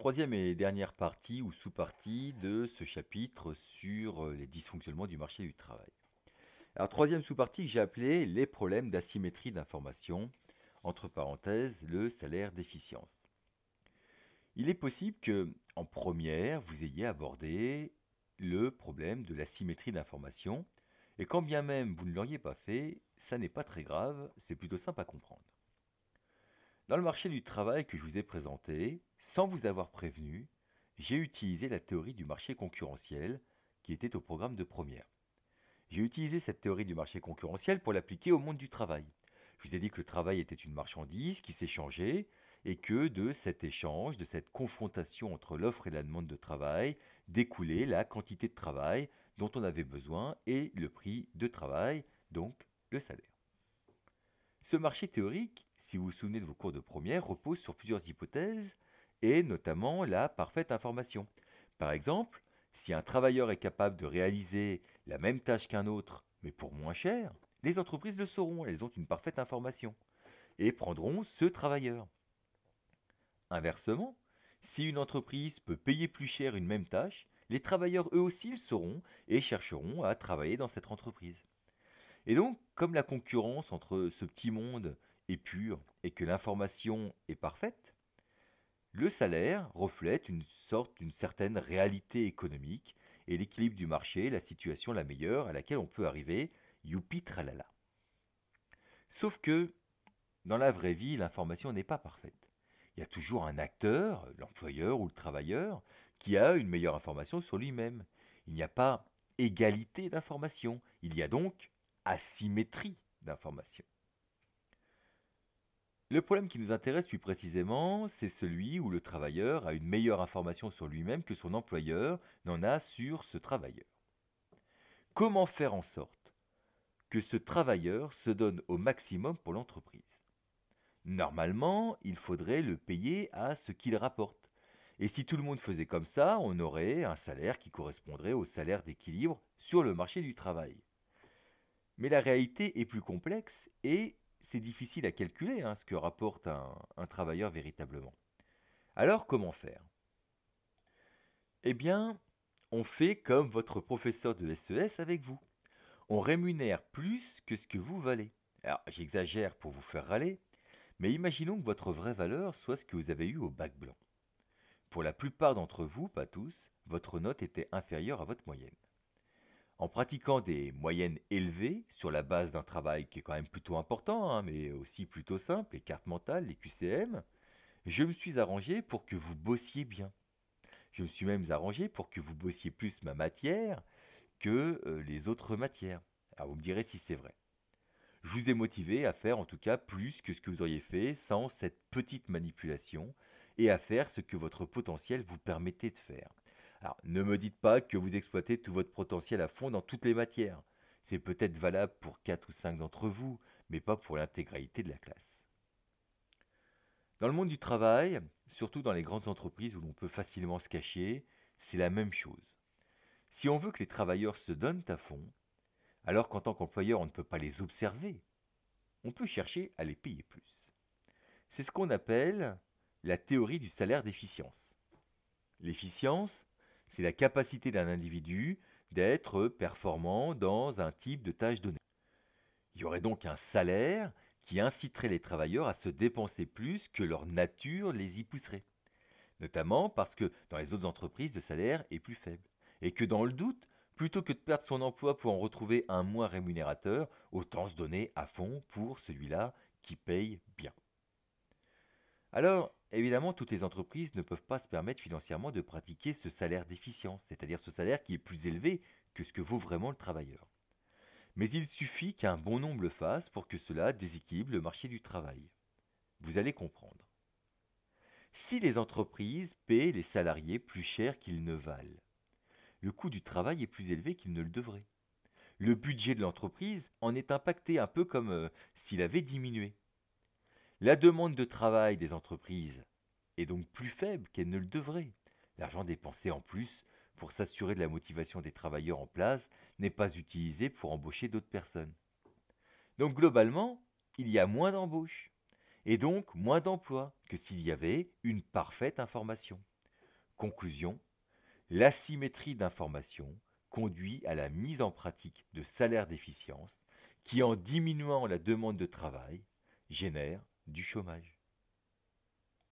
troisième et dernière partie ou sous-partie de ce chapitre sur euh, les dysfonctionnements du marché du travail. Alors troisième sous-partie que j'ai appelé les problèmes d'asymétrie d'information, entre parenthèses le salaire d'efficience. Il est possible que en première vous ayez abordé le problème de l'asymétrie d'information et quand bien même vous ne l'auriez pas fait, ça n'est pas très grave, c'est plutôt simple à comprendre. Dans le marché du travail que je vous ai présenté, sans vous avoir prévenu, j'ai utilisé la théorie du marché concurrentiel qui était au programme de première. J'ai utilisé cette théorie du marché concurrentiel pour l'appliquer au monde du travail. Je vous ai dit que le travail était une marchandise qui s'échangeait et que de cet échange, de cette confrontation entre l'offre et la demande de travail, découlait la quantité de travail dont on avait besoin et le prix de travail, donc le salaire. Ce marché théorique, si vous vous souvenez de vos cours de première, repose sur plusieurs hypothèses, et notamment la parfaite information. Par exemple, si un travailleur est capable de réaliser la même tâche qu'un autre, mais pour moins cher, les entreprises le sauront, elles ont une parfaite information, et prendront ce travailleur. Inversement, si une entreprise peut payer plus cher une même tâche, les travailleurs eux aussi le sauront et chercheront à travailler dans cette entreprise. Et donc, comme la concurrence entre ce petit monde est pure et que l'information est parfaite, le salaire reflète une sorte, d'une certaine réalité économique et l'équilibre du marché, la situation la meilleure à laquelle on peut arriver, youpi tralala. Sauf que, dans la vraie vie, l'information n'est pas parfaite. Il y a toujours un acteur, l'employeur ou le travailleur, qui a une meilleure information sur lui-même. Il n'y a pas égalité d'information. Il y a donc asymétrie d'information. Le problème qui nous intéresse plus précisément, c'est celui où le travailleur a une meilleure information sur lui-même que son employeur n'en a sur ce travailleur. Comment faire en sorte que ce travailleur se donne au maximum pour l'entreprise? Normalement, il faudrait le payer à ce qu'il rapporte. Et si tout le monde faisait comme ça, on aurait un salaire qui correspondrait au salaire d'équilibre sur le marché du travail. Mais la réalité est plus complexe et c'est difficile à calculer hein, ce que rapporte un, travailleur véritablement. Alors comment faire? Eh bien, on fait comme votre professeur de SES e avec vous. On rémunère plus que ce que vous valez. Alors j'exagère pour vous faire râler, mais imaginons que votre vraie valeur soit ce que vous avez eu au bac blanc. Pour la plupart d'entre vous, pas tous, votre note était inférieure à votre moyenne. En pratiquant des moyennes élevées sur la base d'un travail qui est quand même plutôt important, hein, mais aussi plutôt simple, les cartes mentales, les QCM, je me suis arrangé pour que vous bossiez bien. Je me suis même arrangé pour que vous bossiez plus ma matière que euh, les autres matières. Alors vous me direz si c'est vrai. Je vous ai motivé à faire en tout cas plus que ce que vous auriez fait sans cette petite manipulation et à faire ce que votre potentiel vous permettait de faire. Alors, ne me dites pas que vous exploitez tout votre potentiel à fond dans toutes les matières. C'est peut-être valable pour 4 ou 5 d'entre vous, mais pas pour l'intégralité de la classe. Dans le monde du travail, surtout dans les grandes entreprises où l'on peut facilement se cacher, c'est la même chose. Si on veut que les travailleurs se donnent à fond, alors qu'en tant qu'employeur on ne peut pas les observer, on peut chercher à les payer plus. C'est ce qu'on appelle la théorie du salaire d'efficience. L'efficience, c'est la capacité d'un individu d'être performant dans un type de tâche donnée. Il y aurait donc un salaire qui inciterait les travailleurs à se dépenser plus que leur nature les y pousserait. Notamment parce que dans les autres entreprises, le salaire est plus faible. Et que dans le doute, plutôt que de perdre son emploi pour en retrouver un moins rémunérateur, autant se donner à fond pour celui-là qui paye bien. Alors, évidemment, toutes les entreprises ne peuvent pas se permettre financièrement de pratiquer ce salaire d'efficience, c'est-à-dire ce salaire qui est plus élevé que ce que vaut vraiment le travailleur. Mais il suffit qu'un bon nombre le fasse pour que cela déséquilibre le marché du travail. Vous allez comprendre. Si les entreprises paient les salariés plus cher qu'ils ne valent, le coût du travail est plus élevé qu'il ne le devrait. Le budget de l'entreprise en est impacté un peu comme euh, s'il avait diminué. La demande de travail des entreprises est donc plus faible qu'elle ne le devrait. L'argent dépensé en plus pour s'assurer de la motivation des travailleurs en place n'est pas utilisé pour embaucher d'autres personnes. Donc globalement, il y a moins d'embauches et donc moins d'emplois que s'il y avait une parfaite information. Conclusion, l'asymétrie d'information conduit à la mise en pratique de salaires d'efficience qui, en diminuant la demande de travail, génère du chômage.